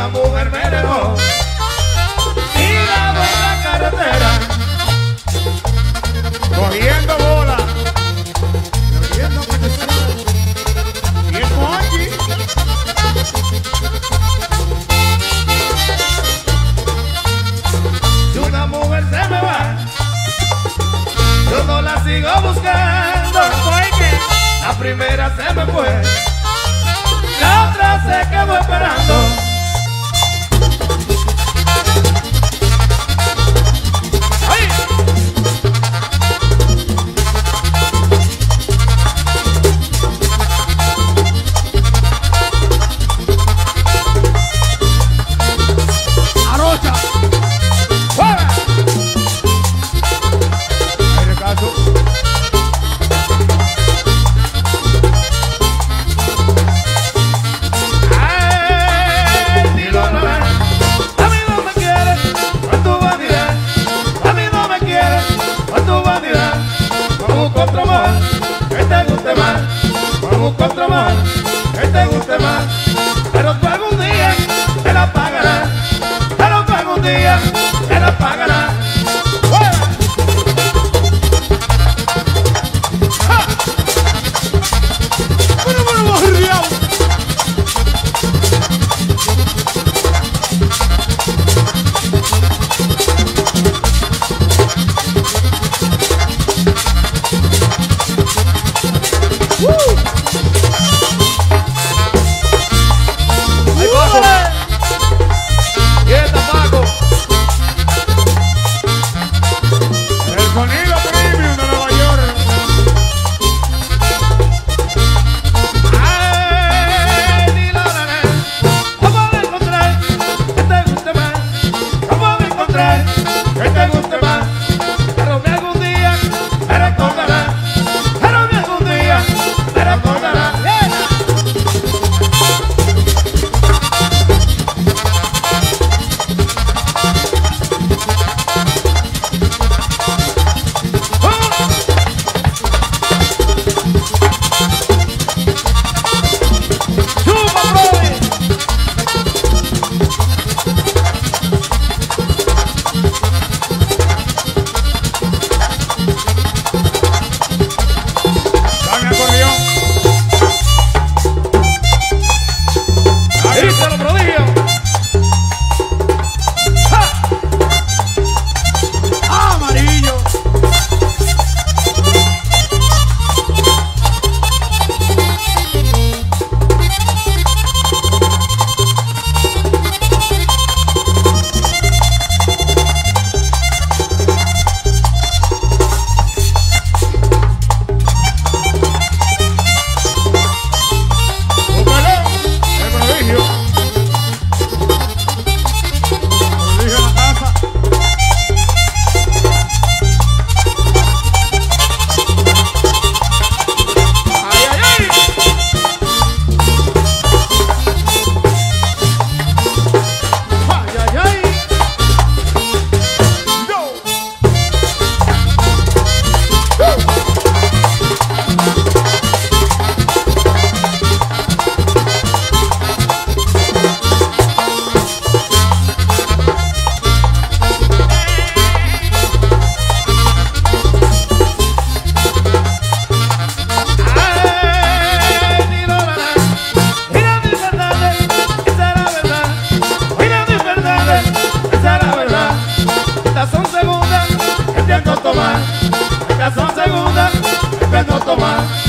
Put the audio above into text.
una mujer me dejó tirado en la carretera cogiendo bola. Bebiendo y el mochi si una mujer se me va. Yo no la sigo buscando. Porque la primera se me fue. otro más, que te guste más, vamos con otro más, que te guste más, pero tú algún día te la pagarás, pero tú algún día te la pagarás. pero no tomas.